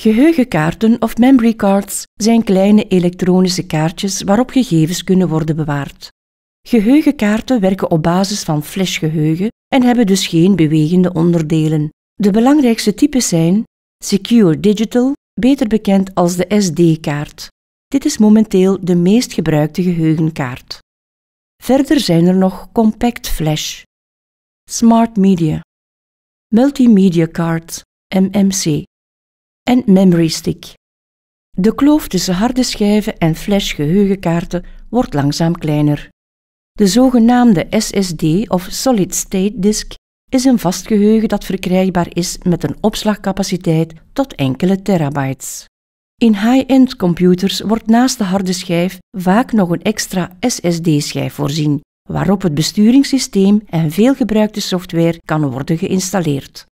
Geheugenkaarten of memory cards zijn kleine elektronische kaartjes waarop gegevens kunnen worden bewaard. Geheugenkaarten werken op basis van flashgeheugen en hebben dus geen bewegende onderdelen. De belangrijkste types zijn Secure Digital, beter bekend als de SD-kaart. Dit is momenteel de meest gebruikte geheugenkaart. Verder zijn er nog Compact Flash, Smart Media, Multimedia Card, MMC en Memory Stick. De kloof tussen harde schijven en flash geheugenkaarten wordt langzaam kleiner. De zogenaamde SSD of Solid State Disk is een vast geheugen dat verkrijgbaar is met een opslagcapaciteit tot enkele terabytes. In high-end computers wordt naast de harde schijf vaak nog een extra SSD-schijf voorzien, waarop het besturingssysteem en veelgebruikte software kan worden geïnstalleerd.